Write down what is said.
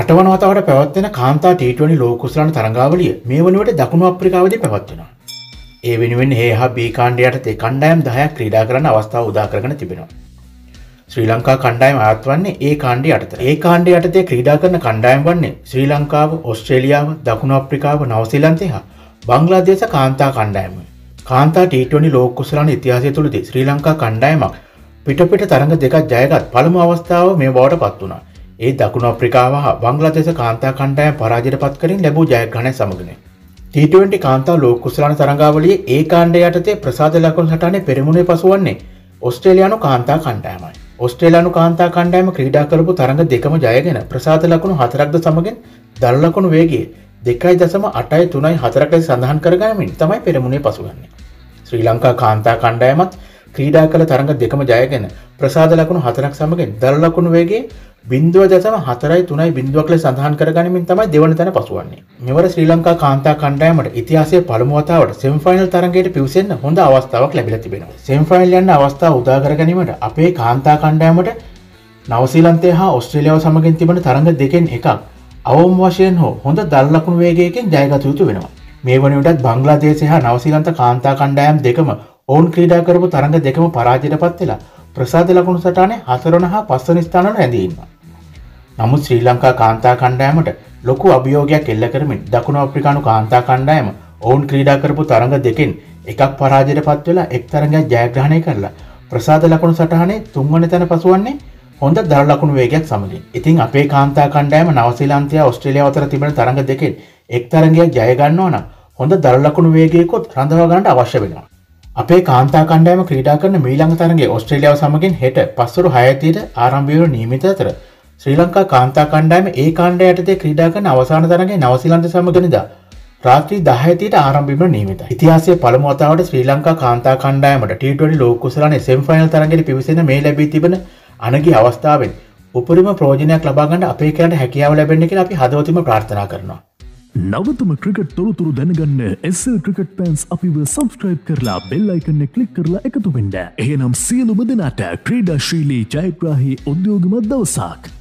අටවනවතාවට පැවත්වෙන කාන්තා ටීටවනි ලෝකුසලන තරංගාවලිය මේ වනුවට දකුණු අප්‍රිකාවද පැවත්වෙන. ඒ වෙනුවෙන් ඒ හා බීකාණ්ඩයට තේ කණ්ඩායම් දහයක් ක්‍රීඩා කරන්න අවස්ථාව උදා කරන තිබෙනවා. ශ්‍රී ලංකා කණ්ඩායම අත්වන්නේ ඒ කාණ්ඩි අටත ඒ කාණ්ඩි යටතේ ක්‍රීඩා කරන කණ්ඩායම් වන්නේ ශ්‍රී ලංකාව ඔස්ට්‍රේලියාව දකුණු අප්‍රිකාව නවසිලන්තය හා බංගලාදේශ කාන්තා කණ්ඩායම කාන්තා ටීටවනි ලෝකුසලන ඉතිහාසය තුළදී ශ්‍රී ලංකා කණ්ඩායමක් පිටපිට තරඟ දෙකක් ජයගත් පළමු අවස්ථාව මේ බවට පත් වුණා ඒ දකුණු අප්‍රිකාව බංගලදේශ කාන්තා කණ්ඩායම් පරාජයට පත් කරින් ලැබූ ජයග්‍රහණය සමගන. ට20 කාන්තා ලෝක කුසලාන තරංගාවලිය ඒ කාණ්ඩ යටතේ ප්‍රසාද ලකුණු හටනේ පෙරමුණේ පසුවන්නේ ඔස්ට්‍රේලයානු කාන්තා කණ්ඩායමයි. ඔස්ට්‍රේලයානු කාන්තා කණ්ඩායම ක්‍රීඩා කරපු තරඟ දෙකම ජයගෙන ප්‍රසාද ලකුණු හතරක්ද සමගෙන් දල්ලකුණු වේගේ දෙකයි දසම අටයි තුනයි හතරකයි සඳහන් කරගමින් තමයි පෙරමුණේ පසුගන්නේ. ශ්‍රී ලංකා කාන්තා කණ්ඩායමත් ක්‍රීඩා කළ තරඟ දෙකම ජයගෙන ප්‍රසාද ලකුණු හතරක් සමගෙන් දල්ලකුණු වේගේ බින්දුව දසම හතරයි තුනයි බින්දුවක් ලෙස සඳහන් කරගනිමින් තමයි දෙවන තැන පසුවන්නේ. මෙවර ශ්‍රී ලංකා කාන්තා කණ්ඩායමට ඉතිහාසයේ පළමු වතාවට සෙමිෆයිනල් තරගයට පිවිසෙන්න හොඳ අවස්ථාවක් ලැබිලා තිබෙනවා. සෙමිෆයිනල් යන්න අවස්ථාව උදා කර ගැනීමට අපේ කාන්තා කණ්ඩායමට නවසීලන්තය හා ඔස්ට්‍රේලියාව සමගින් තිබෙන තරඟ දෙකෙන් එකක් අවම වශයෙන් හෝ හොඳ දල් ලකුණු වේගයකින් ජයගත යුතු වෙනවා. මේ වනටත් බංගලාදේශය හා නවසීලන්ත කාන්තා කණ්ඩායම් දෙකම ඔවුන් ක්‍රීඩා කරපු තරඟ දෙකම පරාජයට පත් වෙලා ප්‍රසාද ලකුණු සටනේ හතරන හා පස්සන ස්ථානට ඇඳීම. නමුත් ශ්‍රී ලංකා කාන්තා කණ්ඩායමට ලොකු අභියෝගයක් එල්ල කරමින් දකුණු අප්‍රිකානු කාන්තා කණ්ඩායම ඔවුන් ක්‍රීඩා කරපු තරඟ දෙකින් එකක් පරාජයට පත් වෙලා එක් තරඟයක් ජයග්‍රහණය කරලා ප්‍රසාද ලකුණු සටහනේ තුන්වන තැන පසුවන්නේ හොඳ දර ලකුණු වේගයක් සමගින්. ඉතින් අපේ කාන්තා කණ්ඩායම නවසීලන්තය ඔස්ට්‍රේලියාව අතර තිබෙන තරඟ දෙකෙන් එක් තරඟයක් ජය ගන්නවා නම් හොඳ දර ලකුණු වේගයකොත් රඳවා ගන්නට අවශ්‍ය වෙනවා. අපේ කාන්තා කණ්ඩෑම ක්‍රීඩා කරන මීළඟ තරගේ ඔස්ට්‍රේලියාව සමගින් හෙට පස්සුරු හයතීට ආරම්භියවර නීමිත අතර ශ්‍රී ලංකා කාන්තා කණ්ඩෑම ඒ කාණ්ඩ යටතේ ක්‍රීඩා කරන අවසාන තරගේ නවසිලන්ත සමගනිදා රාත්‍රී දහයතීට ආරම්භිම නීමිත ඉතිහාසය පළමුවතාවට ශ්‍රී ලංකා කාන්තා කණ්ඩායමට ටීටඩි ලෝකුසලන සෙම්ෆයිනල් තරගෙට පිවිසෙන මේ ලැබී තිබෙන අනගේ අවස්ථාවෙන් උපරිම ප්‍රෝජනයක් ලබාගන්න අපේ කරට හැකියාව ලැබෙන්න්න කියලා අපි හදවතිම ප්‍රාර්ථනා කරනවා. නවතම ක්‍රිකට් තොරතුරු දැනගන්න එස්සල් ක්‍රිකට් පෑන්ස් අපිව සබස්ක්‍රයිබ් කරලා බෙල්ලයිකන්න කලික් කරලා එකතු වෙන්ඩ. එහෙනම් සියලුම දෙනාට ක්‍රීඩාශීලී ජයග්‍රාහි උද්‍යෝගමත් දවසක්.